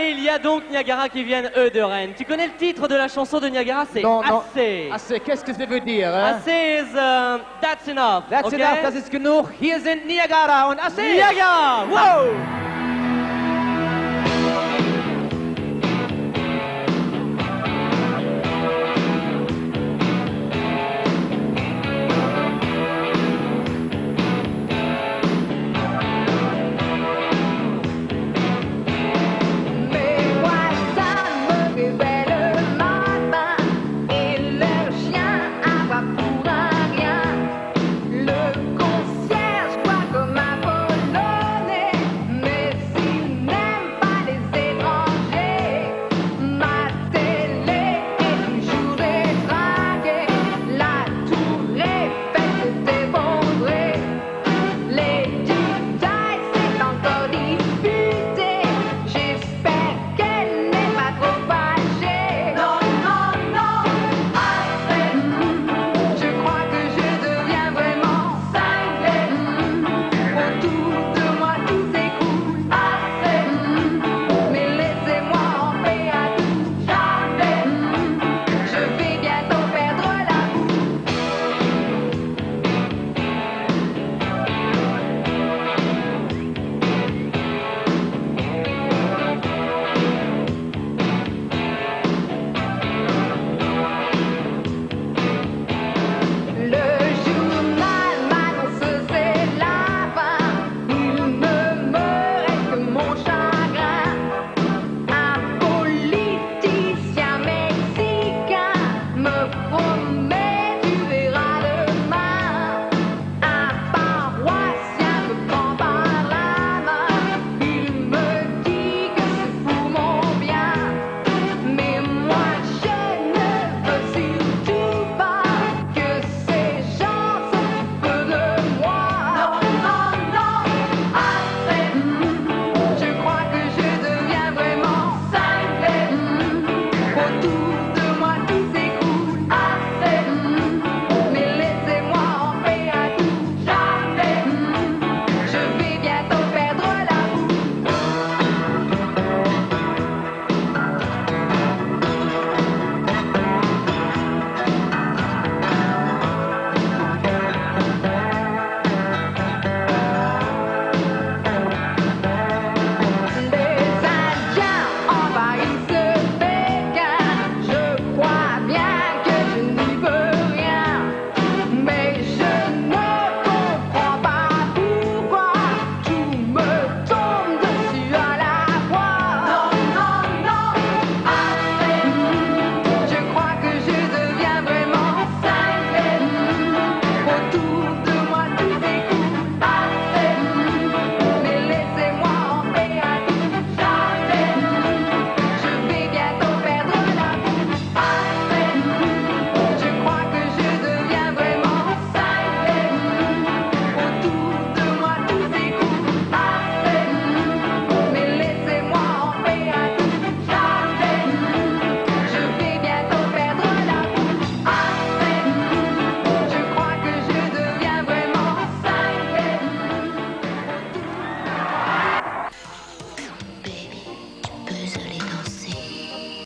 et il y a donc Niagara qui viennent, eux, de Rennes. Tu connais le titre de la chanson de Niagara? C'est Non, non. Assez. Assez, qu'est-ce que ça veut dire hein? Assez is, euh, that's enough. That's okay? enough, das ist genug. Hier sind Niagara und Assez. Niagara, wow